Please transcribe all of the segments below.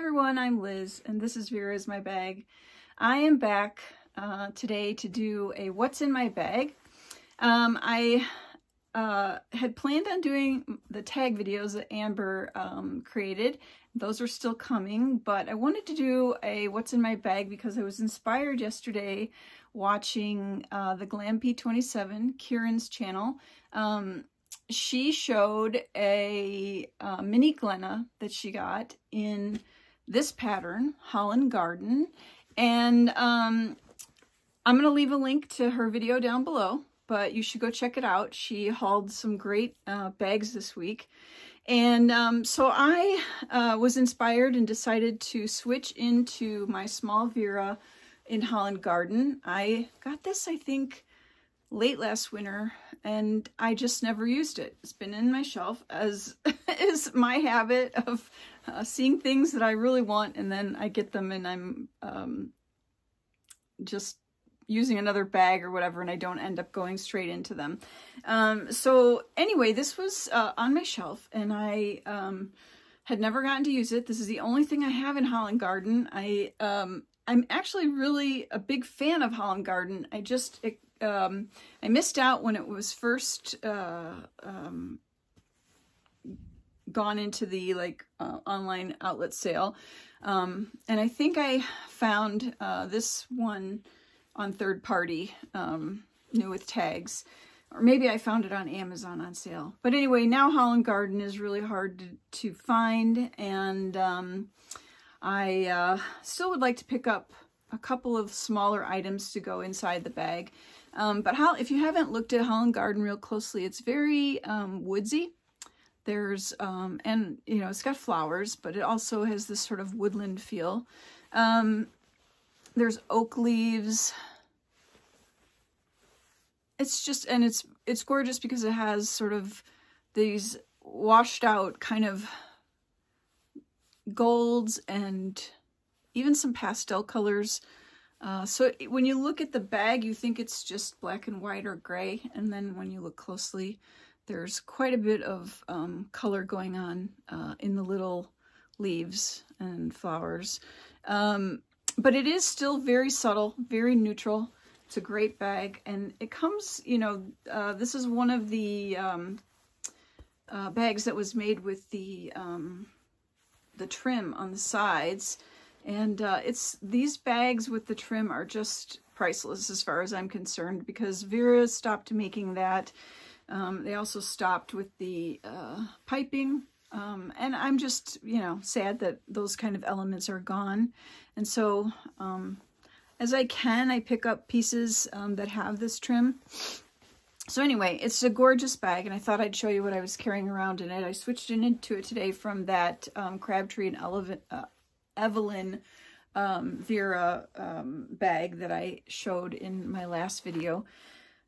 everyone, I'm Liz and this is Vera's My Bag. I am back uh, today to do a what's in my bag. Um, I uh, had planned on doing the tag videos that Amber um, created. Those are still coming, but I wanted to do a what's in my bag because I was inspired yesterday watching uh, the Glampea27, Kieran's channel. Um, she showed a uh, mini Glenna that she got in this pattern, Holland Garden. And um, I'm going to leave a link to her video down below, but you should go check it out. She hauled some great uh, bags this week. And um, so I uh, was inspired and decided to switch into my small Vera in Holland Garden. I got this, I think, late last winter and I just never used it. It's been in my shelf as is my habit of uh, seeing things that I really want and then I get them and I'm um, just using another bag or whatever and I don't end up going straight into them. Um, so anyway, this was uh, on my shelf and I um, had never gotten to use it. This is the only thing I have in Holland Garden. I, um, I'm actually really a big fan of Holland Garden. I just, it, um, I missed out when it was first uh, um, gone into the like uh, online outlet sale. Um, and I think I found uh, this one on third party, um, new with tags. Or maybe I found it on Amazon on sale. But anyway, now Holland Garden is really hard to, to find. And um, I uh, still would like to pick up a couple of smaller items to go inside the bag. Um, but how, if you haven't looked at Holland Garden real closely, it's very um, woodsy. There's, um, and, you know, it's got flowers, but it also has this sort of woodland feel. Um, there's oak leaves. It's just, and it's, it's gorgeous because it has sort of these washed out kind of golds and even some pastel colors. Uh, so when you look at the bag, you think it's just black and white or gray. And then when you look closely, there's quite a bit of um, color going on uh, in the little leaves and flowers. Um, but it is still very subtle, very neutral. It's a great bag. And it comes, you know, uh, this is one of the um, uh, bags that was made with the, um, the trim on the sides. And uh, it's these bags with the trim are just priceless as far as I'm concerned because Vera stopped making that. Um, they also stopped with the uh, piping. Um, and I'm just, you know, sad that those kind of elements are gone. And so um, as I can, I pick up pieces um, that have this trim. So anyway, it's a gorgeous bag, and I thought I'd show you what I was carrying around in it. I switched into it today from that um, Crabtree and uh, Evelyn um, Vera bag that I showed in my last video.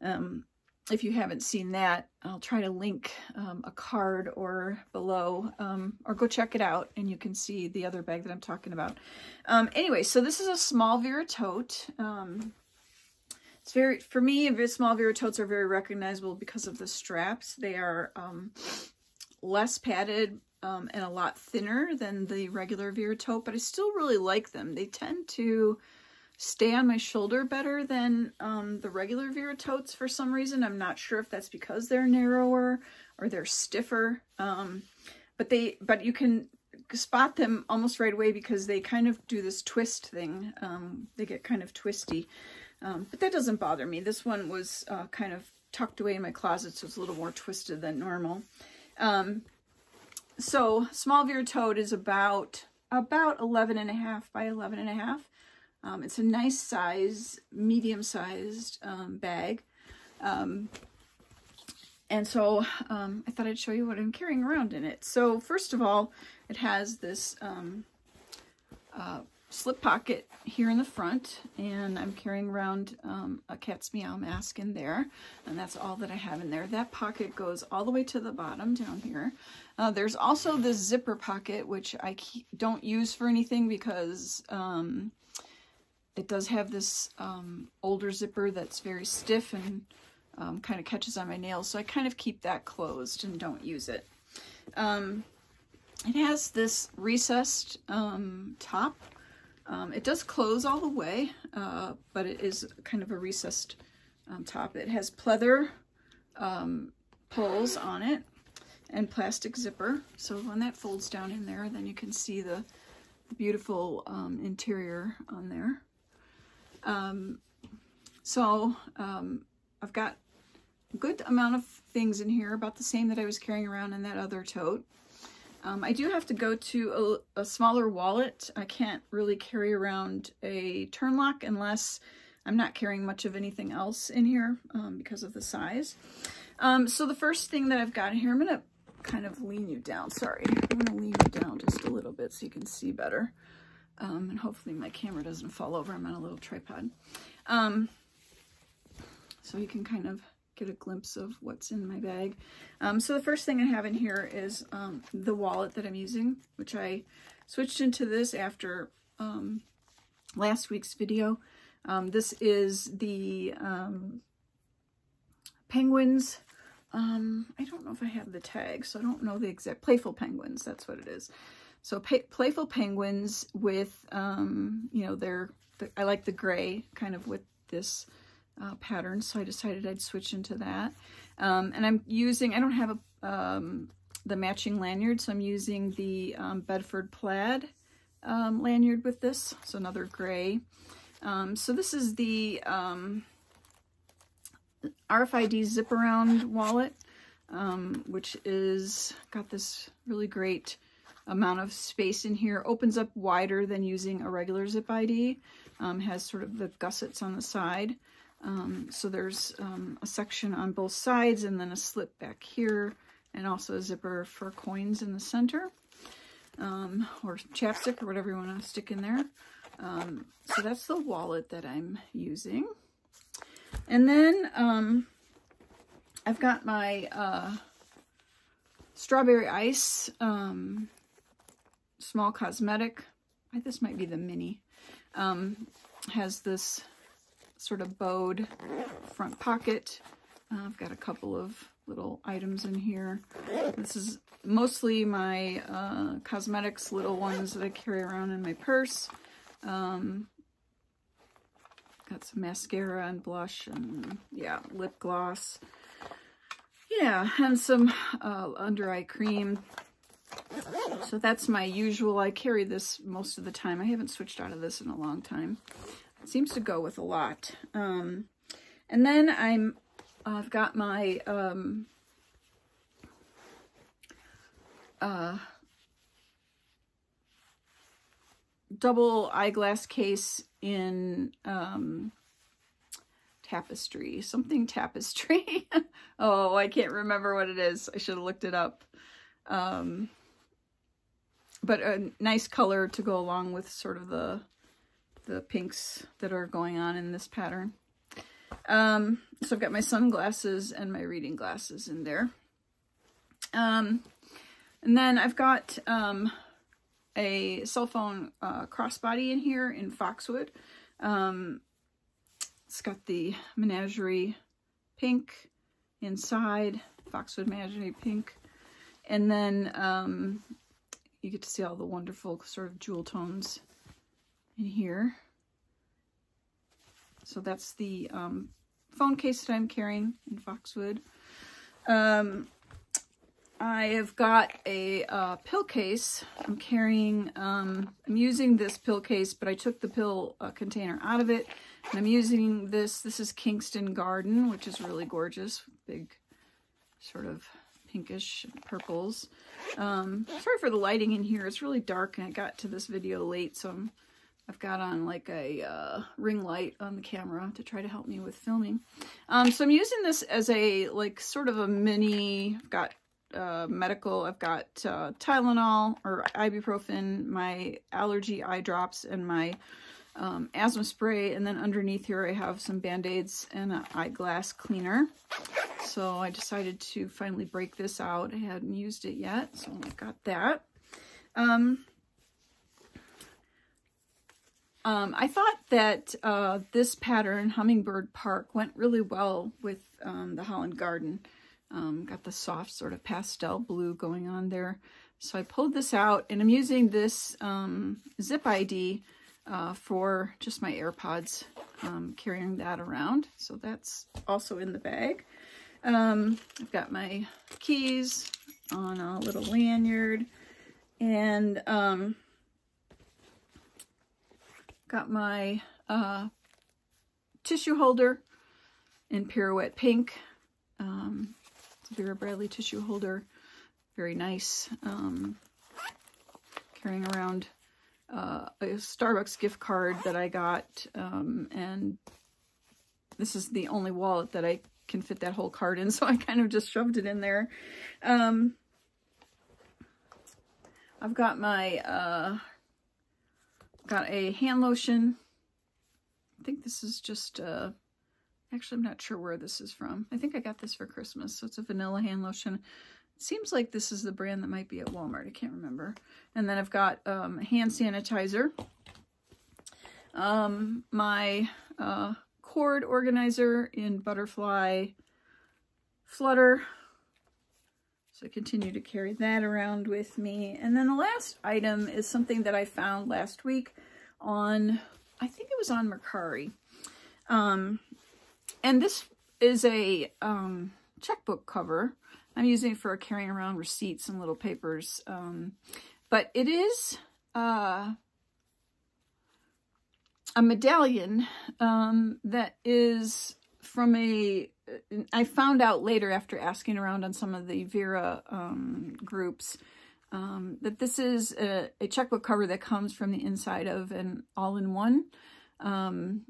Um, if you haven't seen that, I'll try to link um, a card or below, um, or go check it out and you can see the other bag that I'm talking about. Um, anyway, so this is a small Vera tote. it's very, for me, small Vera totes are very recognizable because of the straps. They are less padded, um, and a lot thinner than the regular Vera tote, but I still really like them. They tend to stay on my shoulder better than um, the regular Vera totes for some reason. I'm not sure if that's because they're narrower or they're stiffer, um, but they but you can spot them almost right away because they kind of do this twist thing. Um, they get kind of twisty, um, but that doesn't bother me. This one was uh, kind of tucked away in my closet, so it's a little more twisted than normal. Um, so small Vera tote is about about 11 and a half by 11 and a half. Um, it's a nice size, medium-sized um, bag. Um, and so um, I thought I'd show you what I'm carrying around in it. So first of all, it has this um, uh, slip pocket here in the front and I'm carrying around um, a cat's meow mask in there and that's all that I have in there. That pocket goes all the way to the bottom down here. Uh, there's also this zipper pocket which I don't use for anything because um, it does have this um, older zipper that's very stiff and um, kind of catches on my nails so I kind of keep that closed and don't use it. Um, it has this recessed um, top. Um, it does close all the way, uh, but it is kind of a recessed um, top. It has pleather pulls on it and plastic zipper. So when that folds down in there, then you can see the, beautiful um, interior on there. Um, so um, I've got a good amount of things in here, about the same that I was carrying around in that other tote. Um, I do have to go to a, a, smaller wallet. I can't really carry around a turn lock unless I'm not carrying much of anything else in here um, because of the size. Um, so the first thing that I've got in here, I'm going to kind of lean you down. Sorry, I'm going to lean you down just a little bit so you can see better. Um, and hopefully my camera doesn't fall over. I'm on a little tripod. Um, so you can kind of get a glimpse of what's in my bag. Um, so the first thing I have in here is um, the wallet that I'm using, which I switched into this after um, last week's video. Um, this is the um, Penguins. Um, I don't know if I have the tag, so I don't know the exact, Playful Penguins, that's what it is. So Playful Penguins with, you know, they're, the, I like the gray kind of with this uh, pattern, so I decided I'd switch into that. Um, and I'm using, I don't have a, um, the matching lanyard, so I'm using the um, Bedford Plaid um, lanyard with this, so another gray. Um, so this is the um, RFID zip around wallet, which is got this really great amount of space in here. Opens up wider than using a regular zip ID. has sort of the gussets on the side. Um, so there's um, a section on both sides and then a slip back here and also a zipper for coins in the center um, or chapstick or whatever you want to stick in there. Um, so that's the wallet that I'm using. And then um, I've got my uh, strawberry ice um, small cosmetic. This might be the mini. has this sort of bowed front pocket. Uh, I've got a couple of little items in here. This is mostly my uh, cosmetics, little ones that I carry around in my purse. Um, got some mascara and blush and, yeah, lip gloss. Yeah, and some uh, under eye cream. So that's my usual. I carry this most of the time. I haven't switched out of this in a long time It seems to go with a lot. Um, and then I'm, I've got my, um, uh, double eyeglass case in, um, tapestry, something tapestry. oh, I can't remember what it is. I should have looked it up. Um, but a nice color to go along with sort of the the pinks that are going on in this pattern. Um, so I've got my sunglasses and my reading glasses in there. Um, and then I've got um, a cell phone uh, crossbody in here in Foxwood. Um, it's got the menagerie pink inside, Foxwood menagerie pink. And then um, you get to see all the wonderful sort of jewel tones in here. So that's the um, phone case that I'm carrying in Foxwood. Um, I have got a uh, pill case. I'm carrying, um, I'm using this pill case, but I took the pill uh, container out of it. And I'm using this, this is Kingston Garden, which is really gorgeous. Big sort of pinkish purples. Um, sorry for the lighting in here. It's really dark and I got to this video late, so I'm I've got on like a uh, ring light on the camera to try to help me with filming. Um, so I'm using this as a like sort of a mini, I've got uh, medical, I've got uh, Tylenol or ibuprofen, my allergy eye drops, and my um, asthma spray. And then underneath here I have some Band-Aids and an eyeglass cleaner. So I decided to finally break this out. I hadn't used it yet, so I got that. Um, um, I thought that uh, this pattern, Hummingbird Park, went really well with um, the Holland Garden. Um, got the soft sort of pastel blue going on there. So I pulled this out and I'm using this um, zip ID uh, for just my AirPods, um, carrying that around. So that's also in the bag. Um, I've got my keys on a little lanyard and um, got my uh, tissue holder in Pirouette Pink. Um, it's a Vera Bradley tissue holder. Very nice. Um, carrying around uh, a Starbucks gift card that I got. Um, and this is the only wallet that I can fit that whole card in. So I kind of just shoved it in there. Um, I've got my, uh, got a hand lotion. I think this is just, uh, actually I'm not sure where this is from. I think I got this for Christmas. So it's a vanilla hand lotion. Seems like this is the brand that might be at Walmart. I can't remember. And then I've got um, hand sanitizer. Um, my uh, cord organizer in Butterfly Flutter. So I continue to carry that around with me. And then the last item is something that I found last week on, I think it was on Mercari. Um, and this is a um, checkbook cover. I'm using it for carrying around receipts and little papers. Um, but it is uh, a medallion um, that is from a, I found out later after asking around on some of the Vera um, groups, um, that this is a, a, checkbook cover that comes from the inside of an all-in-one. Um,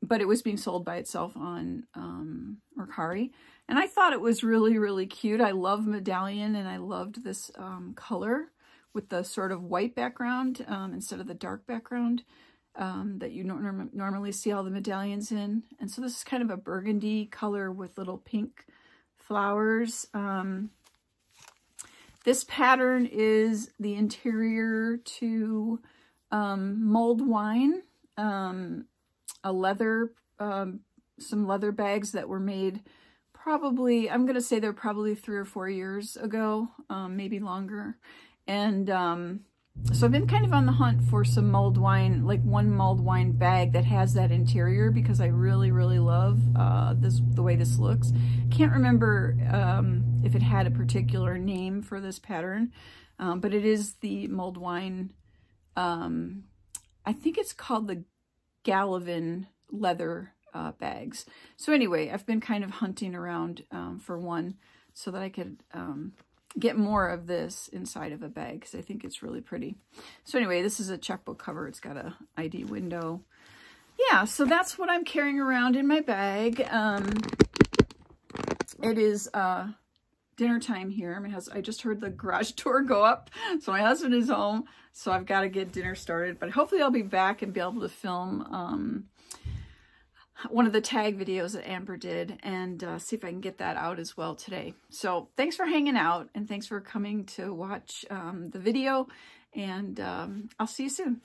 but it was being sold by itself on um, Mercari. And I thought it was really, really cute. I love medallion and I loved this um, color with the sort of white background um, instead of the dark background um, that you norm normally see all the medallions in. And so this is kind of a burgundy color with little pink flowers. Um, this pattern is the interior to um, mulled wine, um, a leather, um, some leather bags that were made probably, I'm going to say they're probably three or four years ago, um, maybe longer. And um, so I've been kind of on the hunt for some mulled wine, like one mulled wine bag that has that interior because I really, really love uh, this the way this looks. Can't remember um, if it had a particular name for this pattern, um, but it is the mulled wine. Um, I think it's called the Gallivan leather uh, bags. So anyway, I've been kind of hunting around um, for one so that I could um, get more of this inside of a bag because I think it's really pretty. So anyway, this is a checkbook cover. It's got a ID window. Yeah, so that's what I'm carrying around in my bag. Um, it is uh, dinner time here. My husband, I just heard the garage door go up, so my husband is home, so I've got to get dinner started. But hopefully I'll be back and be able to film um, one of the tag videos that Amber did and uh, see if I can get that out as well today. So thanks for hanging out and thanks for coming to watch um, the video and um, I'll see you soon.